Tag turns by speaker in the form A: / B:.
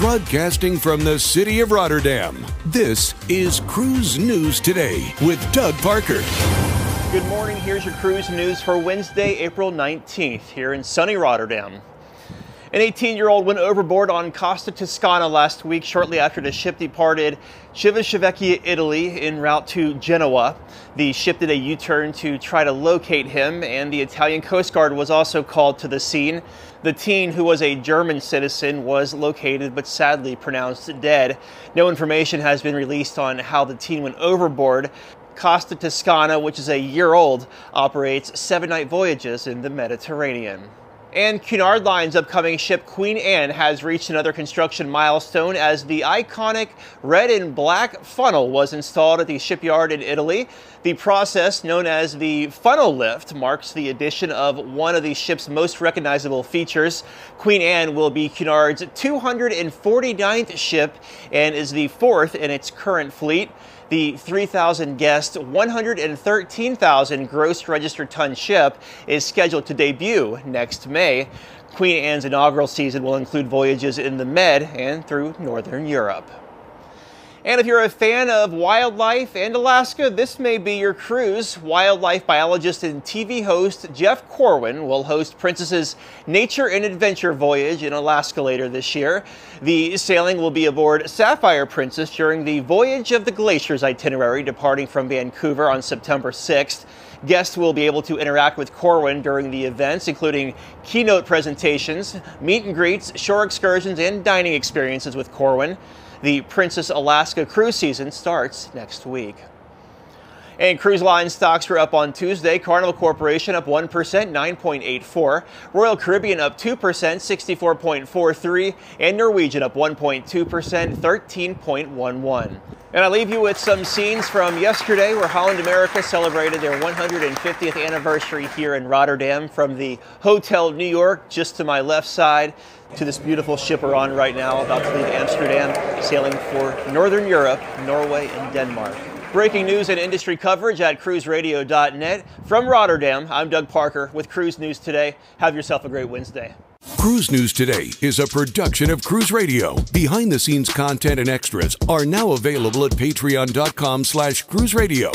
A: Broadcasting from the city of Rotterdam, this is Cruise News Today with Doug Parker.
B: Good morning. Here's your cruise news for Wednesday, April 19th, here in sunny Rotterdam. An 18 year old went overboard on Costa Toscana last week, shortly after the ship departed Civitavecchia, Italy, en route to Genoa. The ship did a U turn to try to locate him, and the Italian Coast Guard was also called to the scene. The teen, who was a German citizen, was located but sadly pronounced dead. No information has been released on how the teen went overboard. Costa Toscana, which is a year old, operates seven night voyages in the Mediterranean. And Cunard Line's upcoming ship Queen Anne has reached another construction milestone as the iconic red and black funnel was installed at the shipyard in Italy. The process, known as the funnel lift, marks the addition of one of the ship's most recognizable features. Queen Anne will be Cunard's 249th ship and is the fourth in its current fleet. The 3,000 guest, 113,000 gross registered ton ship is scheduled to debut next May. Queen Anne's inaugural season will include voyages in the Med and through Northern Europe. And if you're a fan of wildlife and Alaska, this may be your cruise. Wildlife biologist and TV host Jeff Corwin will host Princess's Nature and Adventure voyage in Alaska later this year. The sailing will be aboard Sapphire Princess during the Voyage of the Glaciers itinerary departing from Vancouver on September 6th. Guests will be able to interact with Corwin during the events, including keynote presentations, meet and greets, shore excursions, and dining experiences with Corwin. The Princess Alaska cruise season starts next week. And cruise line stocks were up on Tuesday. Carnival Corporation up 1%, 9.84. Royal Caribbean up 2%, 64.43. And Norwegian up 1.2%, 13.11. And I leave you with some scenes from yesterday where Holland America celebrated their 150th anniversary here in Rotterdam from the Hotel New York just to my left side to this beautiful ship we're on right now about to leave Amsterdam sailing for Northern Europe, Norway and Denmark. Breaking news and industry coverage at cruiseradio.net. From Rotterdam, I'm Doug Parker with Cruise News Today. Have yourself a great Wednesday.
A: Cruise News Today is a production of Cruise Radio. Behind the scenes content and extras are now available at patreon.com slash cruise radio.